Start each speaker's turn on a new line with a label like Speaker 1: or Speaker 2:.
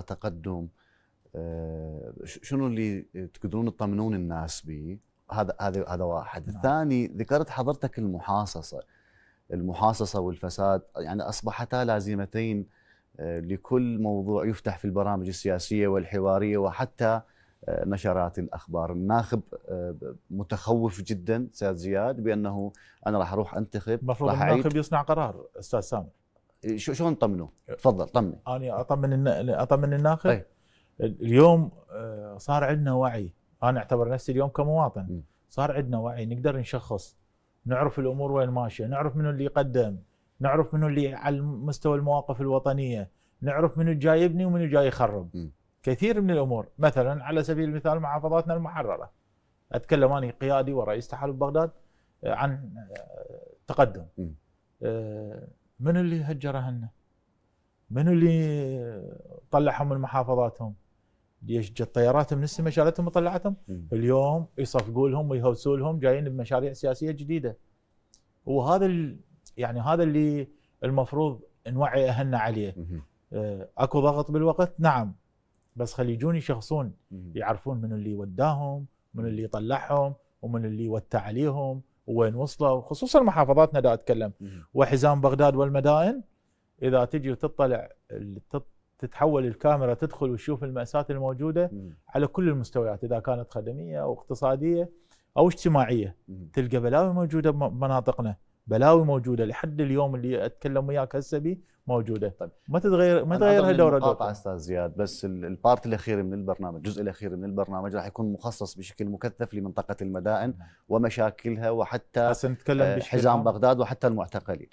Speaker 1: تقدم آه، شنو اللي تقدرون تطمنون الناس به؟ هذا هذا هذا واحد. نعم. الثاني ذكرت حضرتك المحاصصة. المحاصصة والفساد يعني أصبحتا لازمتين آه، لكل موضوع يفتح في البرامج السياسية والحوارية وحتى آه، نشرات الأخبار، الناخب متخوف جدا أستاذ زياد بأنه أنا راح أروح أنتخب
Speaker 2: المفروض الناخب يصنع قرار أستاذ سامر
Speaker 1: شلون نطمنه؟ تفضل طمني.
Speaker 2: أنا أطمن أطمن الناخب أي. اليوم صار عندنا وعي. أنا أعتبر نفسي اليوم كمواطن. صار عندنا وعي. نقدر نشخص. نعرف الأمور وين ماشية. نعرف منو اللي يقدم. نعرف منو اللي على مستوى المواقف الوطنية. نعرف منو جاي يبني ومنو جاي يخرب. م. كثير من الأمور. مثلا على سبيل المثال محافظاتنا المحررة. أتكلم أنا قيادي ورئيس تحالف بغداد آه، عن آه، تقدم. آه، من اللي هجرهن من اللي طلعهم من محافظاتهم؟ ليش جت طيارات من السماء شالتهم وطلعتهم اليوم يصفقوا لهم ويهوسوا لهم جايين بمشاريع سياسية جديدة. وهذا يعني هذا اللي المفروض نوعي اهلنا عليه. آه، أكو ضغط بالوقت؟ نعم. بس خلي يجون يشخصون يعرفون من اللي وداهم من اللي طلعهم ومن اللي وتى عليهم. وين وصلوا خصوصا محافظاتنا دا أتكلم. وحزام بغداد والمدائن إذا تجي وتطلع تتحول الكاميرا تدخل وتشوف المأساة الموجودة على كل المستويات إذا كانت خدمية أو اقتصادية أو اجتماعية. تلقى بلاوي موجودة بمناطقنا. بلاوي موجودة لحد اليوم اللي أتكلم وياك هسه بي موجودة. طيب. ما تتغير ما تغير دورة
Speaker 1: دوره أستاذ زياد بس البارت الأخير من البرنامج الجزء الأخير من البرنامج راح يكون مخصص بشكل مكثف لمنطقة المدائن نعم. ومشاكلها وحتى
Speaker 2: نتكلم
Speaker 1: حزام بغداد وحتى المعتقلين.